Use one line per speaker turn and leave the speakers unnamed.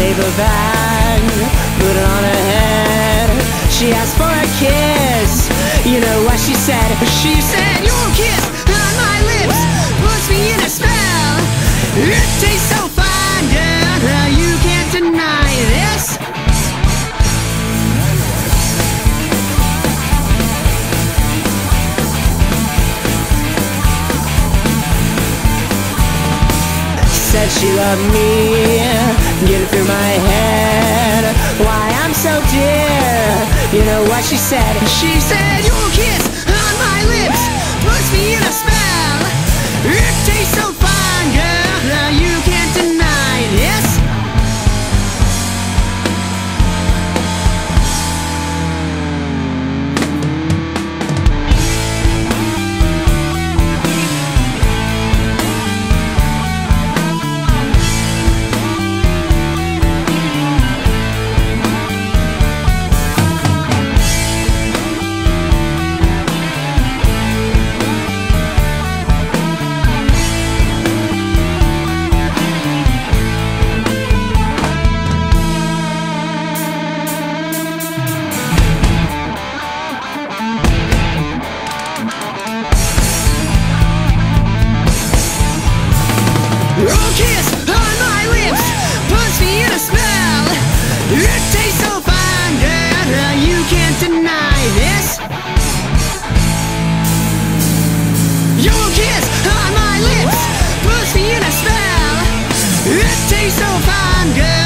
paper bag, put it on her head. She asked for a kiss. You know what she said? She said, Your kiss on my lips puts me in a spell. It tastes so fine, girl, you can't deny this. Said she loved me, get it through my head. Why I'm so dear, you know what she said? She said, You're kiss on my lips puts me in a. It tastes so fine, uh, you can't deny this. Your kiss on my lips puts me in a spell. It tastes so fine, girl.